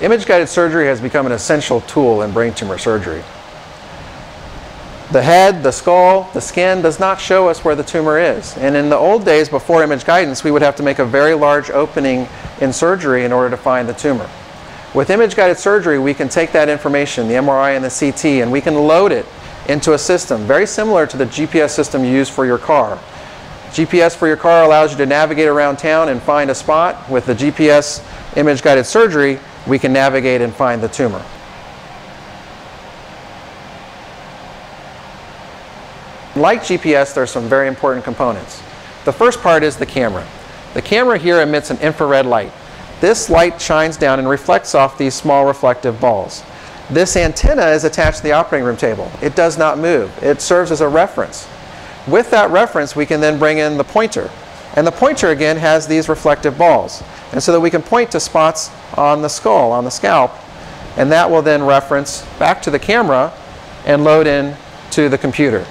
Image-guided surgery has become an essential tool in brain tumor surgery. The head, the skull, the skin does not show us where the tumor is. And in the old days before image guidance, we would have to make a very large opening in surgery in order to find the tumor. With image-guided surgery, we can take that information, the MRI and the CT, and we can load it into a system very similar to the GPS system you use for your car. GPS for your car allows you to navigate around town and find a spot. With the GPS image-guided surgery, we can navigate and find the tumor. Like GPS, there are some very important components. The first part is the camera. The camera here emits an infrared light. This light shines down and reflects off these small reflective balls. This antenna is attached to the operating room table. It does not move. It serves as a reference. With that reference, we can then bring in the pointer. And the pointer, again, has these reflective balls. And so that we can point to spots on the skull, on the scalp, and that will then reference back to the camera and load in to the computer.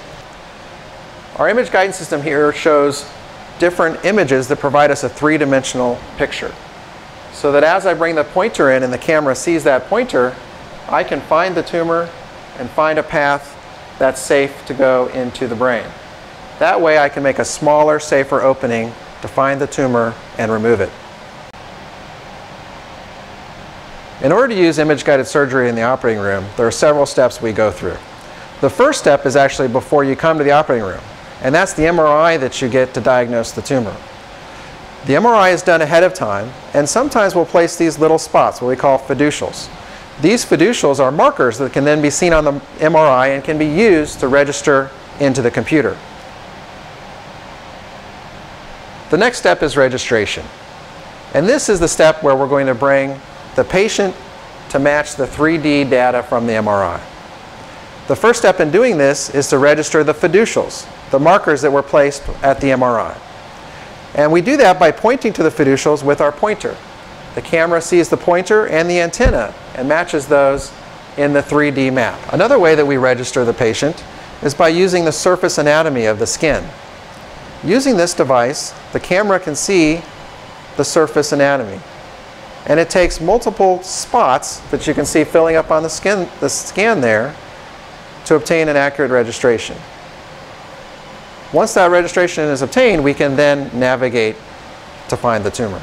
Our image guidance system here shows different images that provide us a three-dimensional picture. So that as I bring the pointer in and the camera sees that pointer, I can find the tumor and find a path that's safe to go into the brain. That way I can make a smaller, safer opening to find the tumor and remove it. In order to use image-guided surgery in the operating room, there are several steps we go through. The first step is actually before you come to the operating room. And that's the MRI that you get to diagnose the tumor. The MRI is done ahead of time, and sometimes we'll place these little spots, what we call fiducials. These fiducials are markers that can then be seen on the MRI and can be used to register into the computer. The next step is registration. And this is the step where we're going to bring the patient to match the 3D data from the MRI. The first step in doing this is to register the fiducials the markers that were placed at the MRI. And we do that by pointing to the fiducials with our pointer. The camera sees the pointer and the antenna and matches those in the 3D map. Another way that we register the patient is by using the surface anatomy of the skin. Using this device, the camera can see the surface anatomy. And it takes multiple spots that you can see filling up on the, skin, the scan there to obtain an accurate registration. Once that registration is obtained, we can then navigate to find the tumor.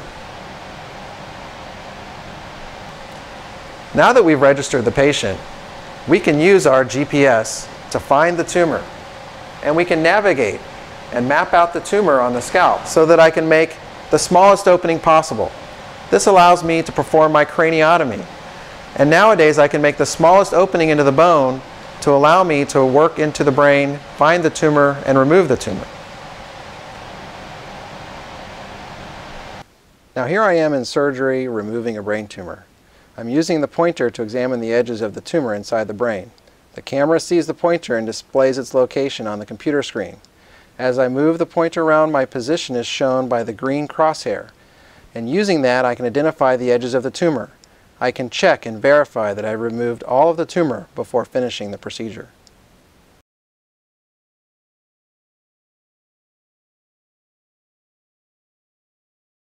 Now that we've registered the patient, we can use our GPS to find the tumor. And we can navigate and map out the tumor on the scalp so that I can make the smallest opening possible. This allows me to perform my craniotomy. And nowadays I can make the smallest opening into the bone to allow me to work into the brain, find the tumor, and remove the tumor. Now here I am in surgery removing a brain tumor. I'm using the pointer to examine the edges of the tumor inside the brain. The camera sees the pointer and displays its location on the computer screen. As I move the pointer around, my position is shown by the green crosshair. And using that, I can identify the edges of the tumor. I can check and verify that I removed all of the tumor before finishing the procedure.